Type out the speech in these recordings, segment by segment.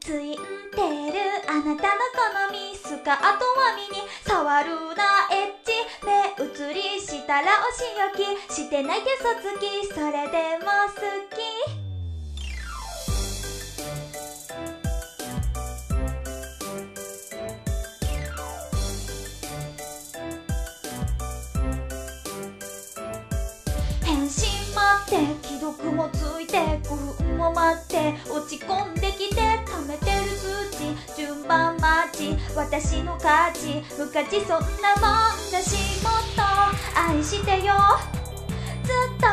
ツインテールあなたの好みスカートはミニ触るなエッチ目移りしたらお仕置きしてない手そつきそれでも好き返信待って既読もついて5分も待って落ち込んできて貯め番待ち。私の価値。不価値そんなもんだしもっと愛してよ。ずっと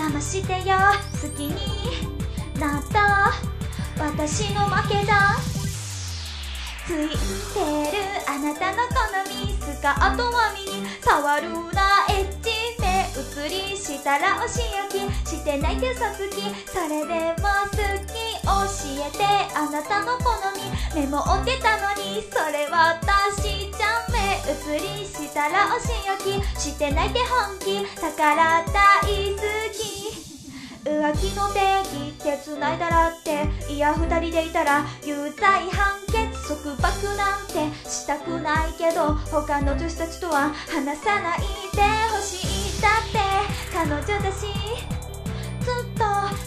騙してよ。好きになった。私の負けだ。ついてる。あなたの好み。スカートはミニ触るな。エッチ目。移りしたらお仕置き。してない手そつき。それでもてあなたの好みメモ追ってたのにそれ私じゃん目移りしたらお仕置きしてない手本気だから大好き浮気の定義手繋いだらっていや二人でいたら有罪判決束縛なんてしたくないけど他の女子たちとは話さないでほしいだって彼女だしずっと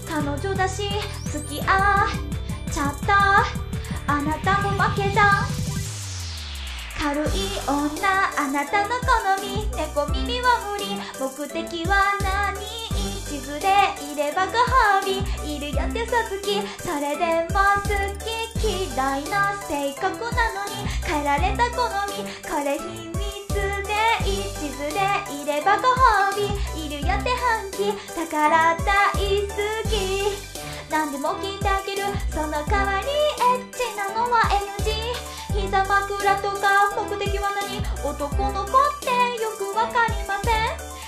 彼女だし付き合っちゃったあなたも負けだ軽い女あなたの好み猫耳は無理。目的は何？地図でいればご褒美。いるよって嘘つき。それでも好き。嫌いな性格なのに変えられた好みこれ秘密で地図でいればご褒美。いるよって本気だから大好き。何でも聞いてあげる。その代わりエッチなのは NG 膝枕とか目的は何？男の子ってよくわかりません。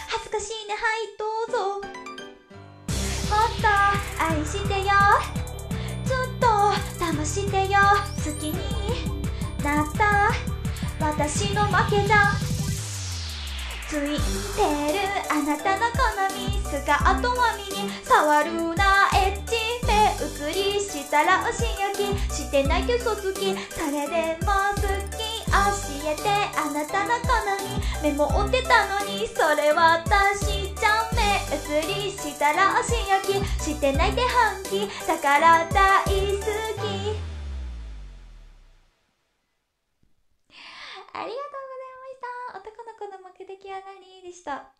恥ずかしいね。はいどうぞ。もっと愛してよ。ずっと騙してよ。好きになった。私の負けだついてる。あなたの好み。スカートはミニ触るな。したらお仕置きしてないと嘘つきそれでも好き教えて。あなたの好みメモ追ってたのに。それ私じゃん目移りしたらお仕置きしてないで本気だから大好きありがとうございました。男の子の負け的は何でした？